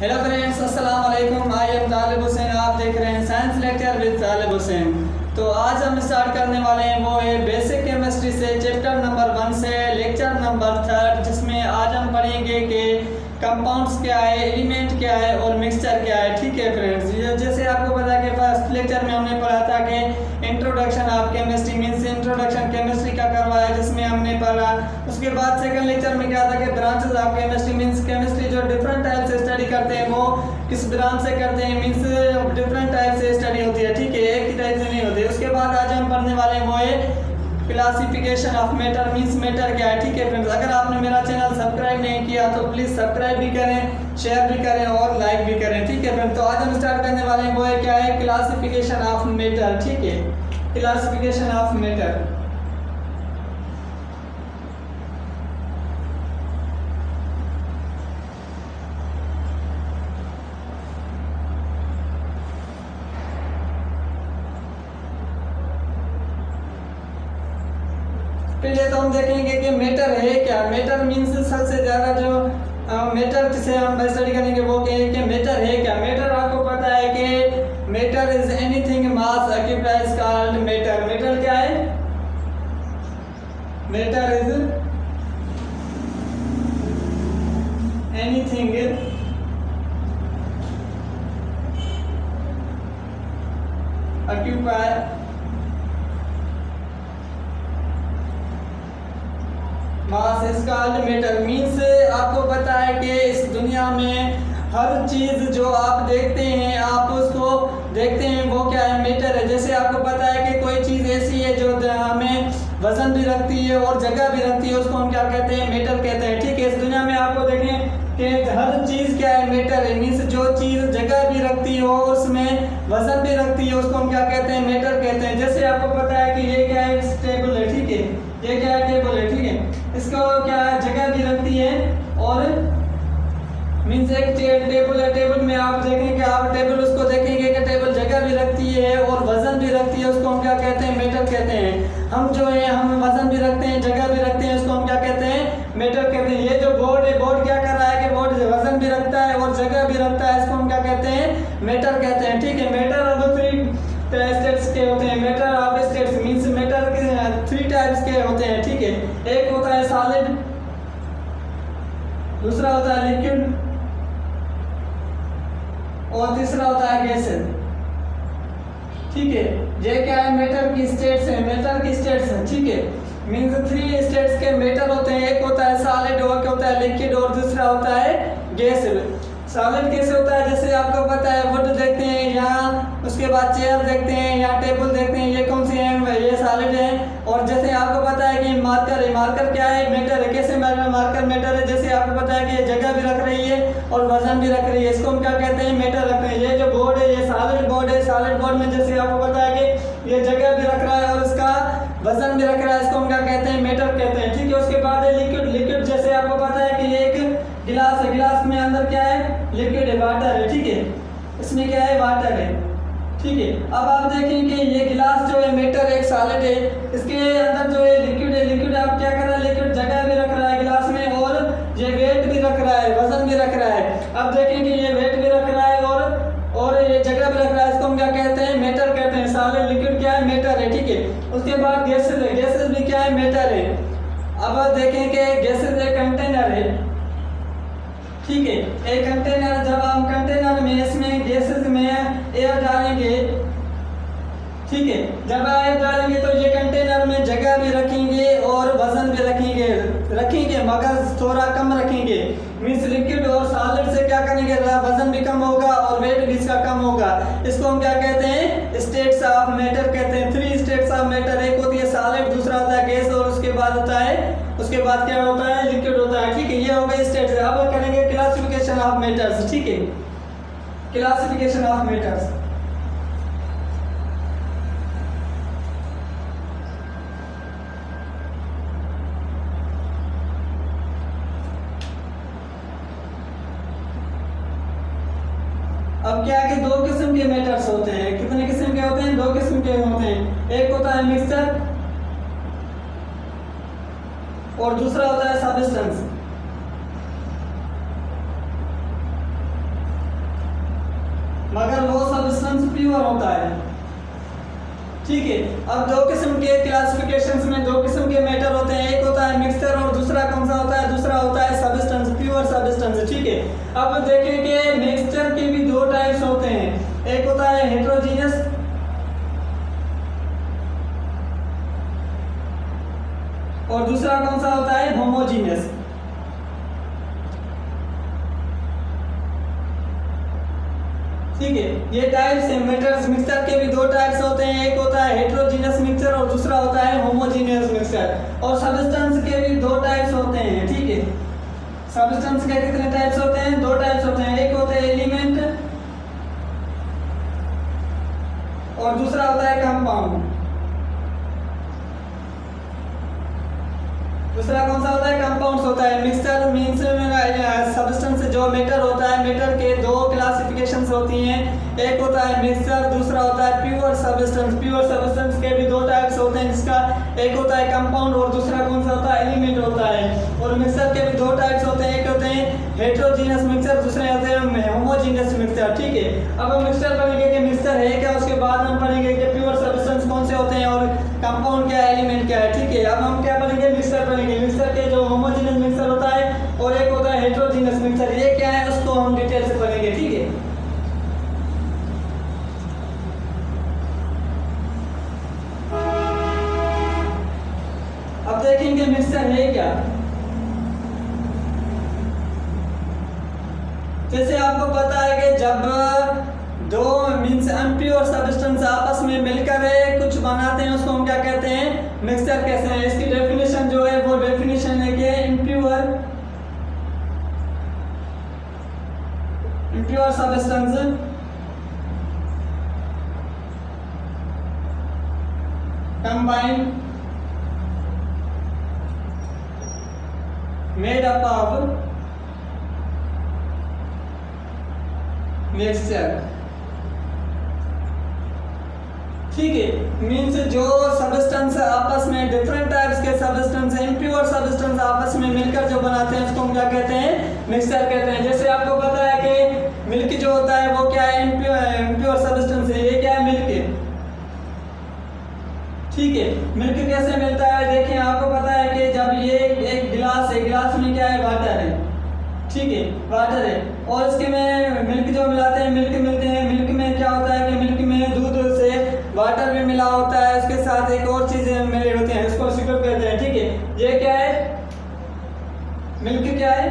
Hello friends अस्सलाम वालेकुम I am तालिब हुसैन आप देख रहे हैं science lecture with Talib Hussain तो आज हम स्टार्ट करने वाले हैं वो है बेसिक केमिस्ट्री से चैप्टर नंबर वन से लेक्चर नंबर थर्ड जिसमें आज हम पढ़ेंगे कि कंपाउंड्स क्या है एलिमेंट क्या है और मिक्सचर क्या है। ठीक है फ्रेंड्स जैसे आपको पता है कि फ़र्स्ट लेक्चर में हमने introduction of chemistry means introduction chemistry का करवाया जिसमें हमने पढ़ा। उसके बाद सेकंड लेक्चर में क्या था कि branches of chemistry means chemistry जो डिफरेंट टाइप से स्टडी करते हैं, वो किस ब्रांच से करते हैं मीन्स डिफरेंट टाइप से स्टडी होती है। ठीक है, एक ही टाइप से नहीं होती। उसके बाद आज हम पढ़ने वाले हैं वो है classification of matter means matter क्या है? ठीक है फ्रेंड्स अगर आपने मेरा चैनल सब्सक्राइब नहीं किया तो प्लीज़ सब्सक्राइब भी करें शेयर भी करें और लाइक भी करें। ठीक है फ्रेंड्स तो आज हम स्टार्ट करने वाले हैं वो है क्या है? क्लासिफिकेशन ऑफ़ मैटर ठीक है। क्लासिफिकेशन ऑफ़ मैटर पहले तो हम देखेंगे कि मैटर है क्या? मैटर मीन्स सबसे ज़्यादा जो मैटर से हम स्टडी करेंगे वो कहें कि मैटर है क्या? मैटर आपको पता है कि matter is anything mass occupies called matter matter क्या है? Matter is anything occupy mass is called matter means आपको पता है कि इस दुनिया में हर चीज़ जो आप देखते हैं, आप उसको देखते हैं वो क्या है मैटर है। जैसे आपको पता है कि कोई चीज़ ऐसी है जो हमें वज़न भी रखती है और जगह भी रखती है, उसको हम क्या कहते हैं मैटर कहते हैं। ठीक है, इस दुनिया में आपको देखें कि हर चीज़ क्या है मैटर है। मीन्स जो चीज़ जगह भी रखती हो उसमें वज़न भी रखती है, उसको हम क्या कहते हैं मैटर कहते हैं। जैसे आपको पता है कि ये क्या है टेबल है। ठीक है, ये क्या है टेबल है। ठीक है, इसको क्या है, जगह भी रखती है और मीन्स एक टेबल है, टेबल में आप देखेंगे आप टेबल उसको देखेंगे कि टेबल जगह भी रखती है और वज़न भी रखती है, उसको हम क्या कहते हैं? मेटर कहते हैं। हम जो है, हम वज़न भी रखते हैं, जगह भी रखते हैं, उसको हम क्या कहते हैं? मेटर कहते हैं। ये जो बोर्ड है बोर्ड क्या कर रहा है कि बोर्ड वज़न भी रखता है और जगह भी रखता है, इसको हम क्या कहते हैं? मेटर कहते हैं। ठीक है मेटर अब थ्री स्टेट्स के होते हैं। Matter of states means matter three types के होते हैं। ठीक है, एक होता है सॉलिड दूसरा होता है लिक्विड और तीसरा होता है गैसेस ठीक है ये क्या है? मेटर की स्टेट्स है मेटर की स्टेट्स है, ठीक है? मीन्स थ्री स्टेट्स के मेटर होते हैं, एक होता है सॉलिड होता है लिक्विड और दूसरा होता है गैस सॉलिड कैसे होता है? जैसे आपको पता है वुड देखते हैं, यहाँ उसके बाद चेयर देखते हैं, यहाँ टेबल देखते हैं, ये कौन सी है? ये सॉलिड है। और जैसे आपको पता है कि मार्कर है मार्कर क्या है? मेटर है। कैसे मार्कर मेटर है। जैसे आपको पता है कि ये जगह भी रख रही है और वज़न भी रख रही है। इसको हम क्या कहते हैं? मेटर रख रहे हैं। ये जो बोर्ड है, ये सॉलिड बोर्ड है। सॉलिड बोर्ड में जैसे आपको पता है कि ये जगह भी रख रहा है और इसका वज़न भी रख रहा है, इसको हम क्या कहते हैं? मेटर कहते हैं, ठीक है? उसके बाद है लिक्विड लिक्विड जैसे आपको पता है कि ये एक गिलास है। गिलास में अंदर क्या है? लिक्विड है वाटर है, ठीक है? इसमें क्या है? वाटर है, ठीक है? अब आप देखें कि ये गिलास जो है मीटर एक सॉलिड है। इसके अंदर जो है लिक्विड है। लिक्विड आप क्या कर रहे हैं? लिक्विड जगह भी रख रहा है गिलास में और ये वेट भी रख रहा है, वज़न भी रख रहा है। अब देखें उसके बाद गैसेज है। गैसेज भी क्या है? मेटर है। अब देखें कि गैसेज एक कंटेनर है। ठीक है। एक कंटेनर जब हम कंटेनर में, इसमें गैसेस में एयर डालेंगे, ठीक है। जब एयर डालेंगे तो ये कंटेनर में जगह भी रखेंगे और वज़न भी रखेंगे। रखेंगे, मगर थोड़ा कम रखेंगे। मीन्स लिक्विड और सॉलिड से क्या करेंगे? वज़न भी कम होगा और वेट भी इसका कम होगा। इसको हम क्या कहते हैं? स्टेट्स ऑफ़ मैटर कहते हैं। थ्री स्टेट्स ऑफ़ मैटर एक होती है सॉलिड दूसरा होता है गैस और उसके बाद होता है उसके बाद क्या होता है? लिक्विड होता है। ठीक है, ये हो गए स्टेट्स अब करेंगे क्लासिफिकेशन ऑफ़ मैटर्स ठीक है? क्लासिफिकेशन ऑफ़ मेटर्स है मिक्सचर और दूसरा होता है सबिस्टेंस मगर वो सबिस्टेंस प्योर होता है। ठीक है, अब दो किस्म के क्लासिफिकेशन में दो किस्म के मैटर होते हैं। एक होता है मिक्सचर और दूसरा कौन सा होता है? दूसरा होता है सबिस्टेंस प्योर सबिस्टेंस ठीक है, अब देखें कि होमोजीनियस ठीक है, ये टाइप्स है मेटल्स मिक्सचर के भी दो टाइप्स होते हैं, एक होता है हेट्रोजीनियस मिक्सचर और दूसरा होता है होमोजीनियस मिक्सचर और सबस्टेंस के भी दो टाइप्स होते हैं, ठीक है? सबस्टेंस के कितने टाइप्स होते हैं? दो टाइप्स होते हैं, एक होता है एलिमेंट और दूसरा होता है कंपाउंड दूसरा कौन सा होता है कंपाउंड्स होता है मिक्सचर मींस सबस्टेंस जो मेटर होता है मेटर के दो क्लासिफिकेशंस होती हैं। एक होता है मिक्सचर दूसरा होता है प्योर सबस्टेंस प्योर सबस्टेंस के भी दो टाइप्स होते हैं जिसका एक होता है कंपाउंड और दूसरा कौन सा होता है? एलिमेंट होता है। और मिक्सचर के भी दो टाइप्स होते हैं। एक होते हैं हेट्रोजीनियस मिक्सचर दूसरे होते हैं होमोजीनियस मिक्सचर ठीक है? अब हम मिक्सचर पढ़ेंगे कि मिक्सचर है क्या? उसके बाद हम पढ़ेंगे कि प्योर सबस्टेंस कौन से होते हैं और कंपाउंड क्या है एलिमेंट क्या है? ठीक है, अब हम क्या बनेंगे मिक्सर बनेंगे मिक्सर के जो होमोजीनियस मिक्सर होता है, और एक होता है हेट्रोजीनियस मिक्सचर ये क्या है? उसको हम डिटेल से पढ़ेंगे, ठीक है? अब देखेंगे मिक्सचर है क्या? जैसे आपको पता है कि जब दो मीन्स अनप्योर सब्सटेंस आपस में मिलकर कुछ बनाते हैं, उसको मिक्सचर कहते हैं? इसकी डेफिनेशन जो है, वो डेफिनेशन है कि impure impure substance combined made up of mixture ठीक है मींस जो सबस्टेंस आपस में डिफरेंट टाइप्स के सबस्टेंस इम्प्योर सबस्टेंस आपस में मिलकर जो बनाते हैं, उसको हम क्या कहते हैं? मिक्सचर कहते हैं। जैसे आपको पता है कि मिल्क जो होता है, वो क्या है? इम्प्योर सबस्टेंस है। ये क्या है? मिल्क ठीक है मिल्क कैसे मिलता है? देखिए आपको पता है कि जब ये एक गिलास है, गिलास में क्या है? वाटर है। ठीक है वाटर है। और इसके में मिल्क जो मिलाते हैं मिल्क मिलते हैं। मिल्क में क्या होता है कि मिल्क में दूध वाटर भी मिला होता है, उसके साथ एक और चीज़ मिले होते हैं इसको सिकप कहते हैं, ठीक है? ये क्या है? मिल्क क्या है?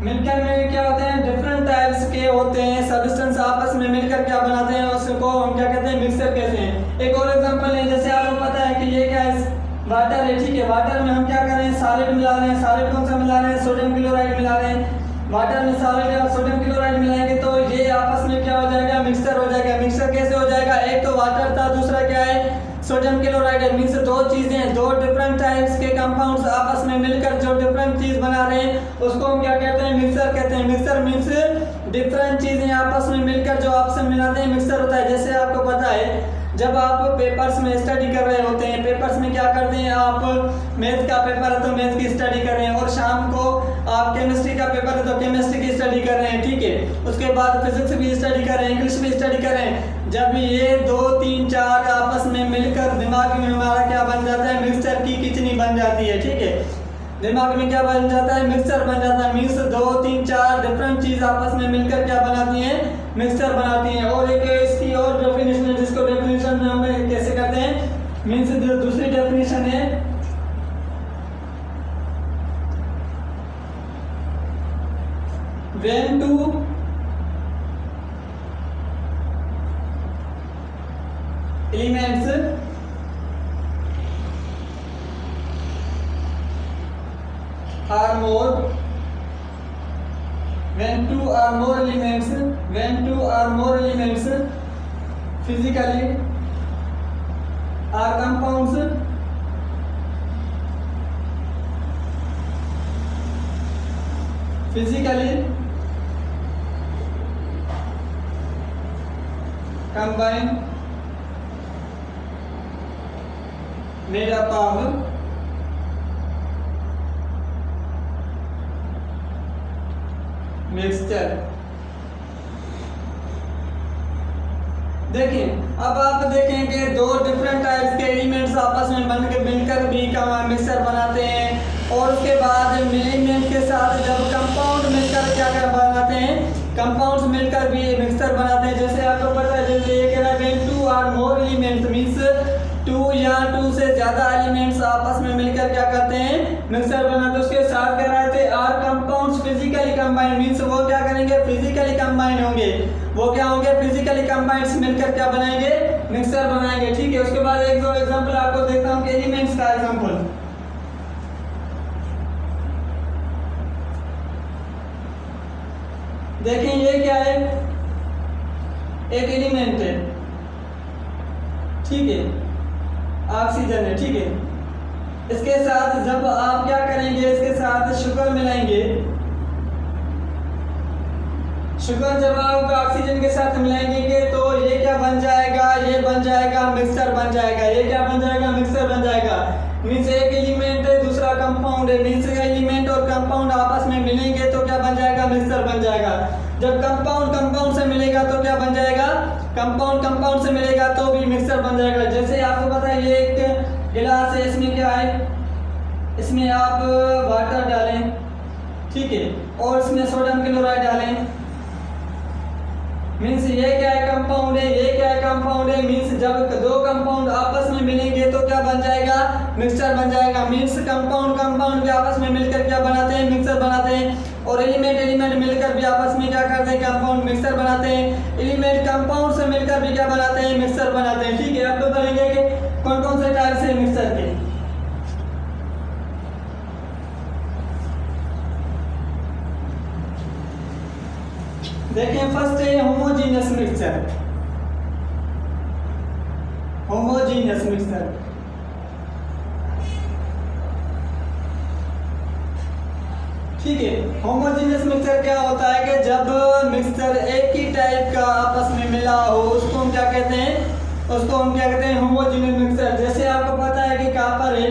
मिल्क में क्या होते हैं? डिफरेंट टाइप्स के होते हैं सबस्टेंस आपस में मिलकर क्या बनाते हैं, उसको हम क्या कहते हैं? मिक्सर कहते हैं। एक और एग्जांपल है, जैसे आपको पता है कि ये क्या है? वाटर है, ठीक है? वाटर में हम क्या कर रहे हैं? सॉलिड मिला रहे हैं सॉलिड कौन सा मिला रहे हैं? सोडियम क्लोराइड मिला रहे हैं। वाटर में सॉलिड और सोडियम क्लोराइड मिलाएँगे तो ये आपस में क्या हो जाएगा? मिक्सचर हो जाएगा। मिक्सचर कैसे हो जाएगा? एक तो वाटर था, दूसरा क्या है? सोडियम क्लोराइड है। मीन्स दो चीज़ें दो डिफरेंट टाइप्स के कंपाउंड्स आपस में मिलकर जो डिफरेंट चीज़ बना रहे हैं, उसको हम क्या कहते हैं? मिक्सर कहते हैं। मिक्सर मीन्स डिफरेंट चीज़ें आपस में मिलकर जो आपस में मिलाते हैं मिक्सर होता है। जैसे आपको पता है जब आप पेपर्स में स्टडी कर रहे होते हैं पेपर्स में क्या करते हैं आप? मैथ का पेपर है तो मैथ की स्टडी कर रहे हैं और शाम को आप केमिस्ट्री का पेपर है तो केमिस्ट्री की स्टडी कर रहे हैं, ठीक है? उसके बाद फिजिक्स भी स्टडी कर रहे हैं इंग्लिश भी स्टडी कर रहे हैं। जब ये दो, तीन, चार आपस में मिलकर दिमाग में हमारा क्या बन जाता है? मिक्सचर की किचनी बन जाती है, ठीक है? दिमाग में क्या बन जाता है? मिक्सचर बन जाता है। मिक्स दो, तीन, चार डिफरेंट चीज़ आपस में मिलकर क्या बनाती हैं? मिक्सचर बनाती हैं। और एक इसकी और डेफिनेशन है जिसको डेफिनेशन में हम कैसे करते हैं? मीन्स दूसरी डेफिनेशन है when two physically, combine, made up mixture. देखिए, अब आप देखेंगे दो डिफरेंट टाइप्स के एलिमेंट्स आपस में बनकर मिलकर भी मिक्सर बनाते हैं। और उसके बाद एलिमेंट के साथ जब कंपाउंड मिलकर क्या क्या बनाते हैं? कंपाउंड्स मिलकर भी मिक्सर बनाते हैं। जैसे आपको पता है, जैसे ये कह रहा है two or more elements means two या टू से ज़्यादा एलिमेंट्स आपस में मिलकर क्या करते हैं? मिक्सर बनाते हैं। उसके साथ कह रहे थे or compounds physically combined means वो क्या करेंगे? फिजिकली कंबाइंड होंगे। वो क्या होंगे? फिजिकली कंबाइंड मिलकर क्या बनाएँगे? मिक्सर बनाएँगे। ठीक है, उसके बाद एक दो एग्ज़ाम्पल आपको देखता हूँ। एलिमेंट्स का एग्जांपल देखें ये क्या है? एक एलिमेंट है। ठीक है? ऑक्सीजन है, ठीक है? इसके साथ जब आप क्या करेंगे? इसके साथ शुगर मिलाएँगे। शुगर जब आप ऑक्सीजन के साथ मिलाएँगे तो ये क्या बन जाएगा? ये बन जाएगा मिक्सर बन जाएगा। ये क्या बन जाएगा? मिक्सर बन जाएगा। मीन्स एक एलिमेंट है, दूसरा कंपाउंड है। मीन्स जब कंपाउंड कंपाउंड से मिलेगा तो क्या बन जाएगा? कंपाउंड कंपाउंड से मिलेगा तो भी मिक्सर बन जाएगा। जैसे आपको पता है, ये एक गिलास है, इसमें क्या है? इसमें आप वाटर डालें, ठीक है? और इसमें सोडियम क्लोराइड डालें। मीन्स ये क्या है कंपाउंड है, ये क्या है कंपाउंड है? मीन्स जब दो कंपाउंड आपस में मिलेंगे तो क्या बन जाएगा? मिक्सचर बन जाएगा। मीन्स कंपाउंड कंपाउंड भी आपस में मिलकर क्या बनाते हैं? मिक्सर बनाते हैं। और एलिमेंट एलिमेंट मिलकर भी आपस में क्या करते हैं कंपाउंड मिक्सर बनाते हैं। एलिमेंट कंपाउंड से मिलकर भी क्या बनाते हैं मिक्सर बनाते हैं। ठीक है, अब तो बताएँगे कि कौन कौन से टाइप से मिक्सर के? देखें फ़र्स्ट है होमोजीनियस मिक्सचर होमोजीनियस मिक्सचर ठीक है होमोजीनियस मिक्सचर क्या होता है कि जब मिक्सचर एक ही टाइप का आपस में मिला हो, उसको हम क्या कहते हैं? उसको हम क्या कहते हैं? होमोजीनियस मिक्सचर जैसे आपको पता है कि कापर है,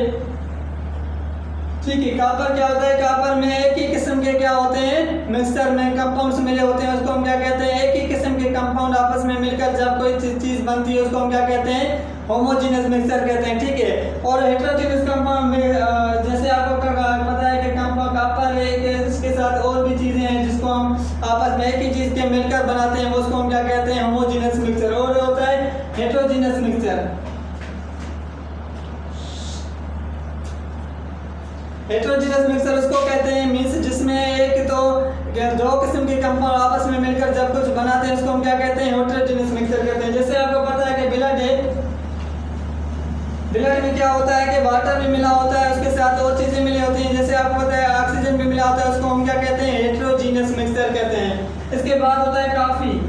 ठीक है कापर क्या होता है? कापर में एक ही किस्म के क्या होते हैं? मिक्सचर में कंपाउंड्स मिले होते हैं, उसको हम क्या कहते हैं? एक ही किस्म के कंपाउंड आपस में मिलकर जब कोई चीज़ बनती है, उसको हम क्या कहते हैं? होमोजीनियस मिक्सचर कहते हैं, ठीक है। और हेट्रोजीनियस कंपाउंड मिलकर बनाते हैं उसको हम क्या कहते हैं? होमोजीनियस मिक्सचर और होता है हेट्रोजीनियस मिक्सचर हेट्रोजीनियस मिक्सर उसको कहते हैं मींस जिसमें एक तो दो किस्म के कंपाउंड आपस में मिलकर जब कुछ बनाते हैं, उसको हम क्या कहते हैं? हेट्रोजीनियस मिक्सर कहते हैं। जैसे आपको पता है कि ब्लड है ब्लड में क्या होता है कि वाटर भी मिला होता है, उसके साथ और चीज़ें मिली होती हैं। जैसे आपको पता है ऑक्सीजन भी मिला होता है, उसको हम क्या कहते हैं? हेट्रोजीनियस मिक्सर कहते हैं। इसके बाद होता है काफ़ी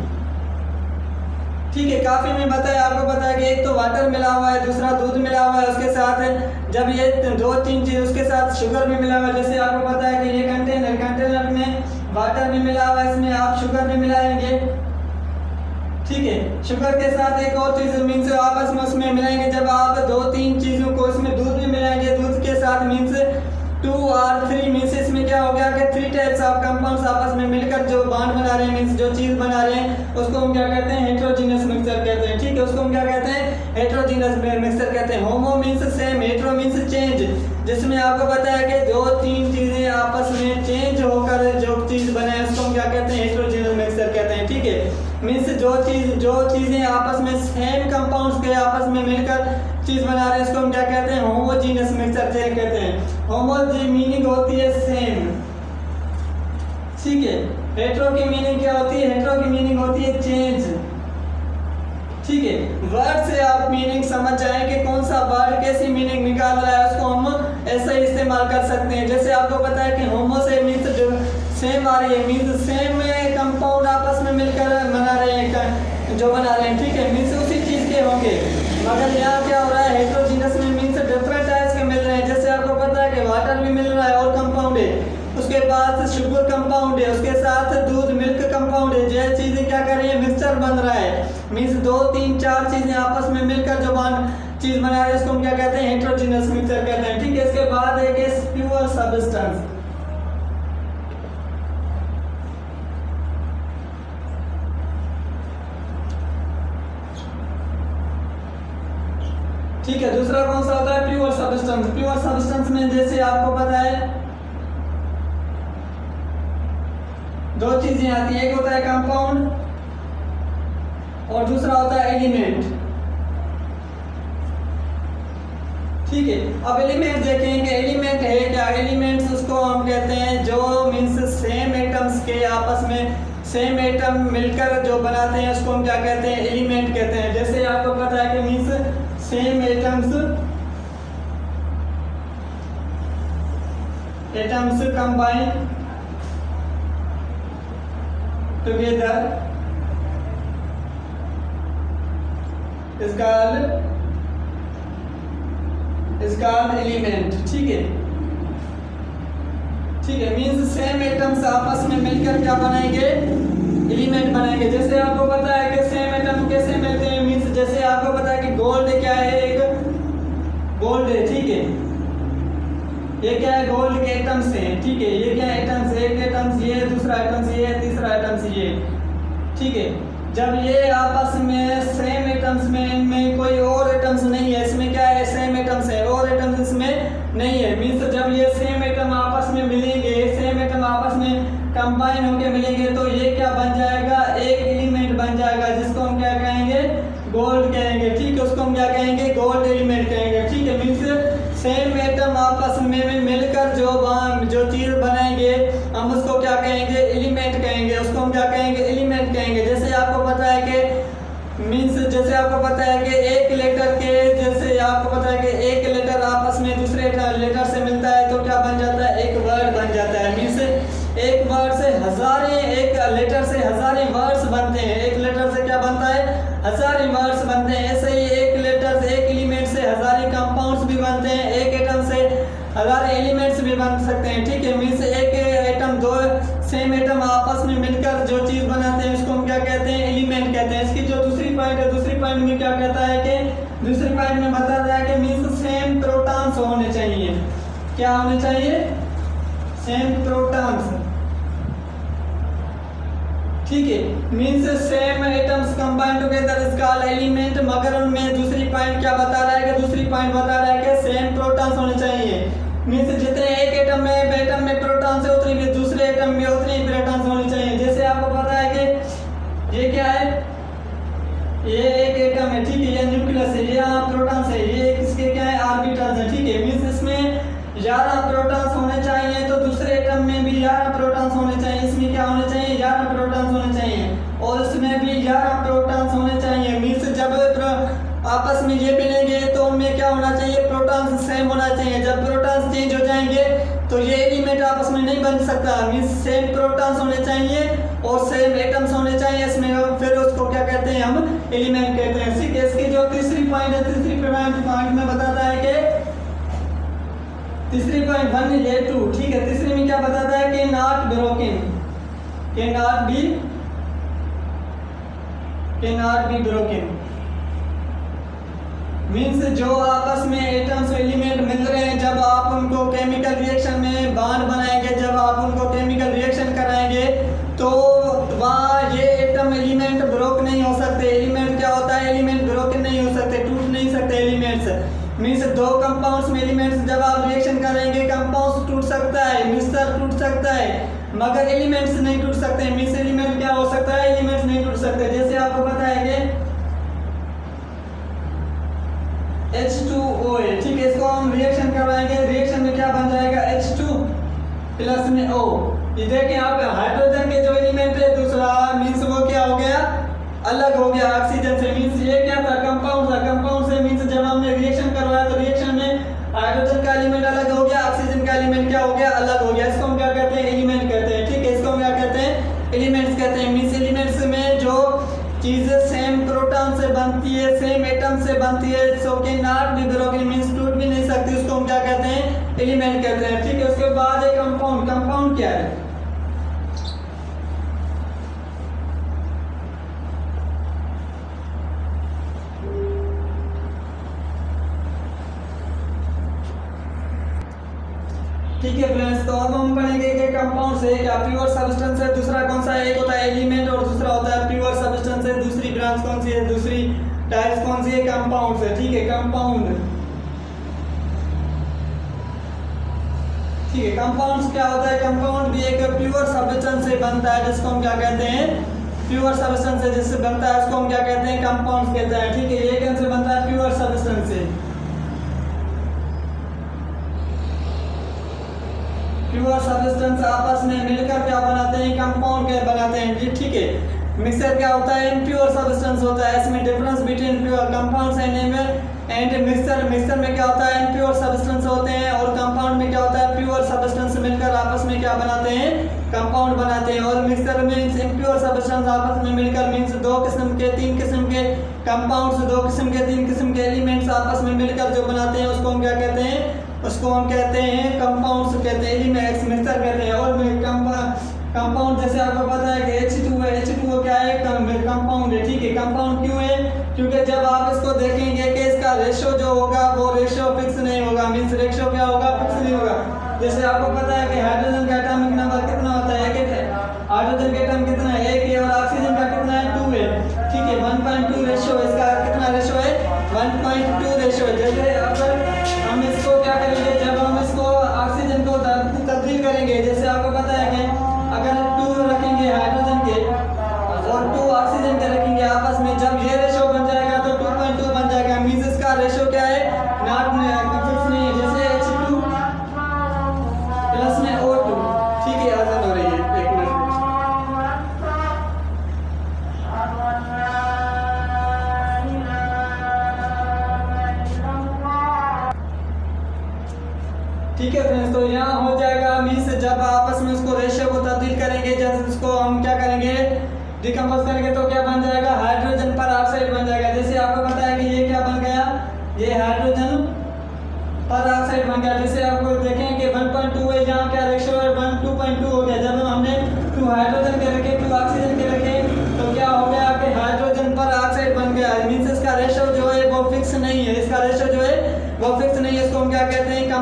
ठीक है काफ़ी में बताया आपको है कि एक तो वाटर मिला हुआ है, दूसरा दूध मिला हुआ है, उसके साथ जब ये दो तीन चीज़, उसके साथ शुगर भी मिला हुआ है, जैसे आपको है कि ये कंटेनर कंटेनर में वाटर भी मिला हुआ है, इसमें आप शुगर भी मिलाएँगे. ठीक है शुगर के साथ एक और चीज़ मीन्स आपस में उसमें मिलाएँगे, जब आप दो तीन चीज़ों को इसमें दूध भी मिलाएँगे, दूध के साथ मीन्स टू और थ्री मीन्स इसमें क्या हो गया कि थ्री टाइप्स ऑफ़ कंपाउंड्स आपस में मिलकर जो बांड बना रहे हैं मीन्स जो चीज़ बना रहे हैं, उसको हम क्या कहते हैं? हेट्रोजीनियस मिक्सचर कहते हैं। ठीक है, उसको हम क्या कहते हैं? हेट्रोजीनियस मिक्सर कहते हैं। Homo means same hetero means change जिसमें आपको पता है कि दो तीन चीज़ें आपस में चेंज होकर जो चीज़ बने उसको हम क्या कहते हैं? हेट्रोजीनियस मिक्सचर कहते हैं ठीक है मीन्स जो चीज़, जो चीज़ें आपस में सेम कंपाउंड्स के आपस में मिलकर चीज़ बना रहे हैं, इसको हम क्या कहते हैं? होमोजीनियस मिक्सचर कहते हैं। होमोजी मीनिंग होती है सेम ठीक है? हेट्रो की मीनिंग क्या होती है? हेट्रो की मीनिंग होती है चेंज ठीक है? वर्ड से आप मीनिंग समझ जाए कि कौन सा वर्ड कैसी मीनिंग निकाल रहा है, उसको हम ऐसा ही इस्तेमाल कर सकते हैं। जैसे आपको पता है कि होमो से मीन्स जो सेम आ रही है मीन्स सेम में मिलकर बना रहे हैं जो बना रहे हैं, ठीक है मीन्स उसी चीज़ के होंगे। मगर यहाँ क्या हो रहा है हेट्रोजीनस में मीन्स डिफरेंट टाइप्स के मिल रहे हैं। जैसे आपको पता है कि वाटर भी मिल रहा है और कंपाउंड है। उसके बाद शुगर कंपाउंड है, उसके साथ दूध मिल्क कंपाउंड है। जैसे चीज़ें क्या कर रही है मिक्सचर बन रहा है। मीन्स दो, तीन, चार चीज़ें आपस में मिलकर जो बन चीज़ बना रहे हैं उसको हम क्या कहते हैं हेट्रोजीनस मिक्सचर कहते हैं। ठीक है, इसके बाद एक प्योर सब्सटेंस ठीक है, दूसरा कौन सा होता है? प्योर सबस्टेंस प्योर सबस्टेंस में जैसे आपको पता है, दो चीज़ें आती है। एक होता है कंपाउंड और दूसरा होता है एलिमेंट ठीक है, अब एलिमेंट देखेंगे। एलिमेंट है क्या? एलिमेंट्स उसको हम कहते हैं जो मीन्स सेम एटम्स के आपस में सेम एटम मिलकर जो बनाते हैं, उसको हम क्या कहते हैं? एलिमेंट कहते हैं। जैसे आपको पता है कि means same atoms atoms combine together is called is called element, ठीक है? ठीक है मींस सेम एटम्स आपस में मिलकर क्या बनाएँगे? एलिमेंट बनाएँगे। जैसे आपको पता है कि सेम एटम कैसे मिलते हैं मीन्स जैसे आपको पता है कि गोल्ड क्या है एक? गोल्ड है, ठीक है? ये क्या है गोल्ड के एटम्स हैं? ठीक है, ये क्या एटम्स एक एटम्स ये, दूसरा एटम्स ये, तीसरा एटम्स ये। ठीक है, जब ये आपस में सेम एटम्स में, इनमें कोई और एटम्स नहीं है, इसमें क्या है? सेम एटम्स है, और एटम्स इसमें नहीं है। मीन्स जब ये सेम एटम आपस में मिलेंगे सेम एटम आपस में कंबाइन होके मिलेंगे तो ये क्या बन जाएगा? एक एलिमेंट बन जाएगा, जिसको हम क्या कहेंगे? गोल्ड कहेंगे ठीक है उसको हम क्या कहेंगे गोल्ड एलिमेंट कहेंगे ठीक है मीन्स सेम एटम आपस में मिलकर जो जो चीज़ बनाएँगे, हम उसको क्या कहेंगे? एलिमेंट कहेंगे। उसको हम क्या कहेंगे? एलिमेंट कहेंगे। जैसे आपको पता है कि मीन्स जैसे आपको पता है कि एक लेटर के जैसे आपको पता है कि एक लेटर आपस में दूसरे लेटर से मिलता है तो क्या बन जाता है? एक वर्ड बन जाता है। मीन्स एक वर्ड से हजारे, एक लेटर से हजारे वर्ड्स बनते हैं। एक लेटर से क्या बनता है? हजारे वर्ड्स बनते हैं। हजारे एलिमेंट्स भी बन सकते हैं, ठीक है? मीन्स एक एटम दो सेम एटम आपस में मिलकर जो चीज़ बनाते हैं, उसको हम क्या कहते हैं? एलिमेंट कहते हैं। इसकी जो दूसरी पॉइंट है, दूसरी पॉइंट में क्या कहता है कि, दूसरी पॉइंट में बताता है कि मीन्स सेम प्रोटॉन्स होने चाहिए। क्या होने चाहिए? सेम प्रोटॉन्स ठीक है? Means same atoms combine together is called element मगर उनमें दूसरी पॉइंट क्या बता रहा है कि, दूसरी पॉइंट बता रहा है कि सेम प्रोटॉन्स होने चाहिए। मींस जितने एक एटम में एटम में प्रोटॉन्स है उतनी भी दूसरे एटम में उतने ही प्रोटॉन्स होने चाहिए। जैसे आपको पता है कि ये क्या है? ये एक एटम है, ठीक है, ये न्यूक्लियस है, ये यहाँ प्रोटॉन्स है, ये किसके क्या है? ऑर्बिटल्स है, ठीक है। मींस इसमें 11 प्रोटॉन्स होने चाहिए तो दूसरे एटम में भी 11 प्रोटॉन्स होने चाहिए। इसमें क्या होने चाहिए? 11 प्रोटॉन्स होने चाहिए। और इसमें भी 11 प्रोटॉन्स होने चाहिए। मींस जब आपस में ये मिलेंगे तो उनमें क्या होना चाहिए? प्रोटॉन्स सेम होना चाहिए। जब प्रोटॉन्स चेंज हो जाएँगे तो ये एलिमेंट आपस में नहीं बन सकता। मींस सेम प्रोटॉन्स होने चाहिए और सेम एटम्स होने चाहिए इसमें। फिर उसको क्या कहते हैं हम? एलिमेंट कहते हैं। ठीक है इसकी जो तीसरी पॉइंट है, तीसरी पॉइंट में बताता है कि तीसरी पॉइंट वन ये टू ठीक है? तीसरी में क्या बताता है कि नॉट ब्रोकन के नॉट बी के नॉट बी ब्रोकन मीन्स जो आपस में एटम्स एलिमेंट मिल रहे हैं, जब आप उनको केमिकल रिएक्शन में बाँध बनाएँगे, जब आप उनको केमिकल रिएक्शन कराएँगे तो वहाँ ये एटम एलिमेंट ब्रोक नहीं हो सकते। एलिमेंट क्या होता है? एलिमेंट ब्रोक नहीं हो सकते, टूट नहीं सकते एलिमेंट्स मीन्स दो कंपाउंड्स में एलिमेंट्स जब आप रिएक्शन करेंगे कंपाउंड टूट सकता है, मिक्सर टूट सकता है, मगर एलिमेंट्स नहीं टूट सकते। मिस एलिमेंट क्या हो सकता है? एलिमेंट्स नहीं टूट सकते। जैसे आपको बताएँगे H2OA ठीक है? इसको हम रिएक्शन करवाएँगे रिएक्शन में क्या बन जाएगा? H2 प्लस में O ये देखिए यहाँ पे हाइड्रोजन के जो एलिमेंट है, दूसरा मीन्स वो क्या हो गया? अलग हो गया ऑक्सीजन से। मींस ये क्या था? कंपाउंड था कंपाउंड बनती है सेम एटम से बनती है सो के नॉट ब्रोकन मींस टूट भी नहीं सकती, उसको हम क्या कहते हैं? एलिमेंट कहते हैं, ठीक है? उसके बाद एक कंपाउंड कंपाउंड क्या है? ठीक है फ्रेंड्स तो अब हम पढ़ेंगे कि कंपाउंड से क्या प्योर सब्सटेंस है, दूसरा कौन सा एक होता है एलिमेंट और दूसरा होता है प्योर सब्सटेंस है, दूसरी ब्रांच कौन सी है? दूसरी टाइप्स कौन सी है? कंपाउंड से ठीक है कंपाउंड ठीक है कंपाउंड्स क्या होता है? कंपाउंड भी एक प्योर सब्सटेंस से बनता है, जिसको हम क्या कहते हैं? प्योर सब्सटेंस से जिससे बनता है, उसको हम क्या कहते हैं? कंपाउंड्स कहते हैं। ठीक है, ये कैसे बनता है? प्योर सब्सटेंस से। प्योर सब्सटेंस आपस में मिलकर क्या बनाते हैं? कंपाउंड क्या बनाते हैं। ठीक है। मिक्सर क्या होता है? इम्प्योर सब्सटेंस होता है। इसमें difference between pure compounds and and mixture mixture में क्या होता है? इम्प्योर सब्सटेंस होते हैं और कंपाउंड में क्या होता है? प्योर सब्सटेंस मिलकर आपस में क्या बनाते हैं? कंपाउंड बनाते हैं। और मिक्सर में इम्प्योर सब्सटेंस आपस में मिलकर मीन्स दो किस्म के, तीन किस्म के कंपाउंड्स दो किस्म के, तीन किस्म के एलिमेंट्स आपस में मिलकर जो बनाते हैं, उसको हम क्या कहते हैं? उसको हम कहते हैं कंपाउंड्स कहते हैं एलिमेंट्स मिक्सर कहते हैं। और कंपाउंड जैसे आपको पता है कि H2 है H2O क्या है? कंपाउंड है, ठीक है? कंपाउंड क्यों है? क्योंकि जब आप इसको देखेंगे कि इसका रेशो जो होगा, वो रेशो फिक्स नहीं होगा मींस रेशो क्या होगा? फिक्स नहीं होगा। जैसे आपको पता है कि हाइड्रोजन का एटॉमिक नंबर कितना होता है? एक है। हाइड्रोजन का एटम कितना है? एक है और ऑक्सीजन का कितना है? टू है। ठीक है? वन पॉइंट टू रेशो इसका कितना रेशो है? वन पॉइंट टू रेशो जैसे अगर हम इसको क्या करेंगे? जब हम इसको ऑक्सीजन को तब्दील करेंगे, जैसे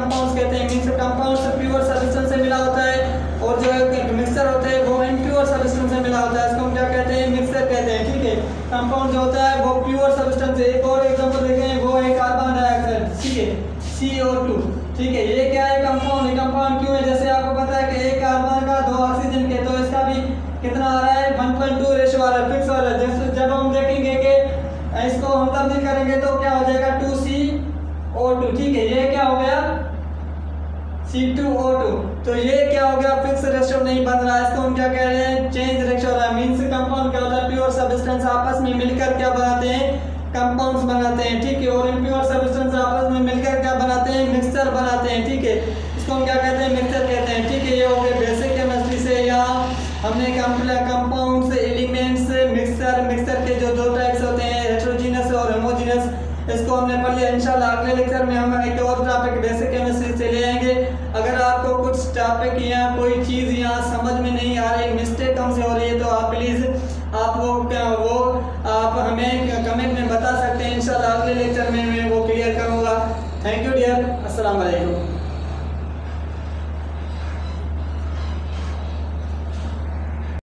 क्या कहते हैं कंपाउंड्स कहते हैं मीन्स कंपाउंड प्योर सब्सटेंस से मिला होता है और जो मिक्सर होता है वो इम्प्योर सब्सटेंस से मिला होता है इसको हम क्या कहते हैं मिक्सर कहते हैं ठीक है कंपाउंड जो होता है वो प्योर सब्सटेंस है एक और एग्जांपल देखें वो है कार्बन डाइऑक्साइड ठीक है CO2 ठीक है ये क्या है कंपाउंड है कंपाउंड क्यों है जैसे आपको पता है कि एक कार्बन का दो ऑक्सीजन के तो इसका भी कितना आ रहा है 1.2 रेशियो आ रहा है फिक्स आ रहा है जैसे जब हम देखेंगे कि इसको हम तब्दील करेंगे तो क्या हो जाएगा 2CO2 ठीक है ये क्या हो गया C2O2 तो ये क्या हो गया फिक्स रेशियो नहीं बन रहा। इसको हम क्या कह रहे हैं? चेंज रेशियो रहा। कंपाउंड क्या होता है प्योर सब्सटेंस आपस में मिलकर क्या बनाते हैं? कंपाउंड्स बनाते हैं, ठीक है? और इम्प्योर सब्सटेंस आपस में मिलकर क्या बनाते हैं? मिक्सचर बनाते हैं, ठीक है? इसको हम क्या कहते हैं? मिक्सचर कहते हैं, ठीक है? ये हो गया बेसिक केमिस्ट्री से या हमने कंपाउंड्स एलिमेंट्स मिक्सचर मिक्सचर के जो दो टाइप्स होते हैं हेट्रोजीनस और होमोजीनस इसको हमने पढ़ लिया। इंशाल्लाह अगले लेक्चर में हम एक और टॉपिक बेसिक केमिस्ट्री से ले आएँगे। टॉपिक या कोई चीज़ यहाँ समझ में नहीं आ रही मिस्टेक हमसे हो रही है तो आप प्लीज़ आप वो वो आप हमें कमेंट में बता सकते हैं। इंशाल्लाह अगले लेक्चर में मैं वो क्लियर करूँगा। थैंक यू डियर वालेकुम